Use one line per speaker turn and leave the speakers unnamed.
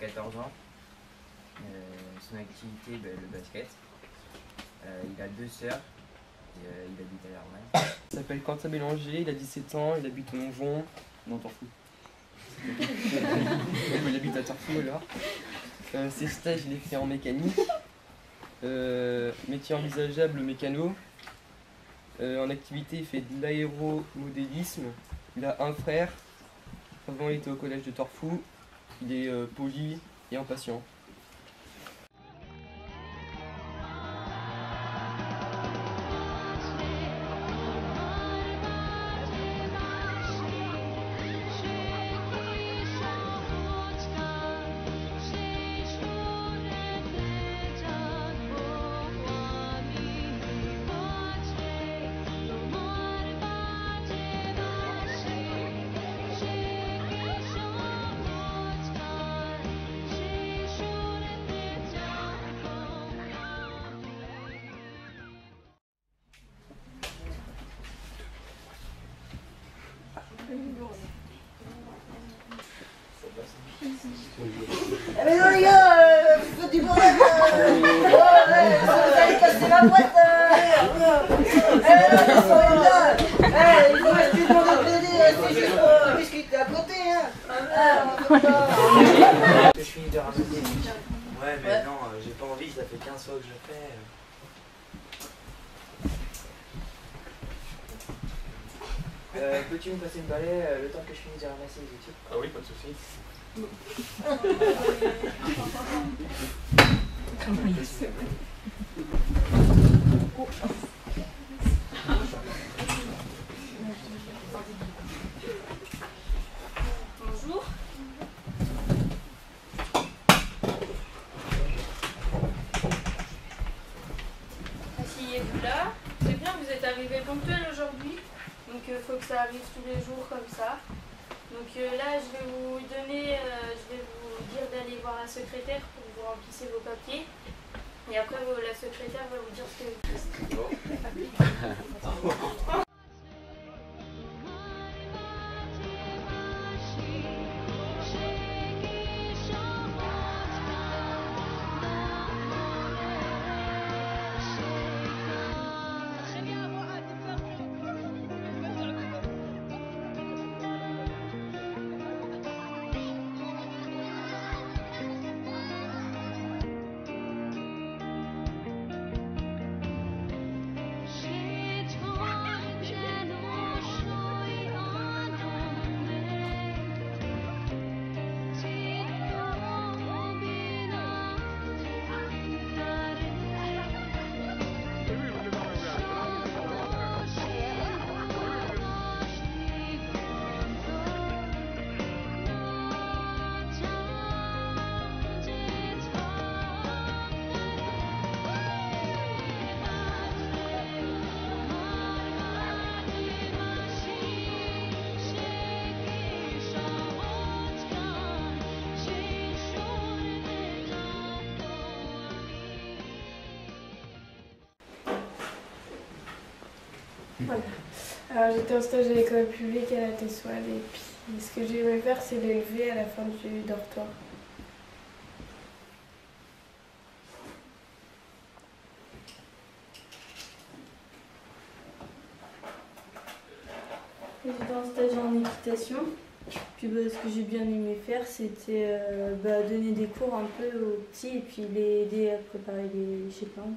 14 ans. Euh, son activité, ben, le basket. Euh, il a deux sœurs. Et, euh, il habite à Hermann.
Il s'appelle Quentin Bélanger, il a 17 ans, il habite au Mongeon. Non, t'en fous. il habite à Tarfou alors. Euh, ses stages, il les fait en mécanique. Euh, métier envisageable, mécano. Euh, en activité, il fait de l'aéromodélisme. Il a un frère. Avant, il était au collège de Torfou. Il est euh, poli et impatient.
Eh mais non les gars, euh, vous faites du bordel euh, ouais, Vous allez casser la boîte euh, Eh mais non, mais soyez là Eh, il faut de plaider, euh, c'est juste pour euh, à côté hein Ah,
je finis de ramasser. Ouais, mais non, euh, j'ai pas envie, ça fait 15 fois que je fais. Euh, Peux-tu me passer une balai euh, le temps que je finisse de ramasser les études?
Ah oui, pas de soucis.
Bonjour. Asseyez-vous là. C'est bien, vous êtes arrivé ponctuel aujourd'hui. Donc il faut que ça arrive tous les jours comme ça. Donc euh, là, je vais vous donner, euh, je vais vous dire d'aller voir la secrétaire pour que vous remplissez vos papiers. Et après, vous- la secrétaire va vous dire ce que
Alors j'étais en stage à l'école publique à la Tessoile et puis ce que j'aimais faire c'est l'élever à la fin du dortoir.
J'étais en stage en équitation. Puis bah, ce que j'ai bien aimé faire, c'était euh, bah, donner des cours un peu aux petits et puis les aider à préparer les je.